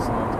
Excellent.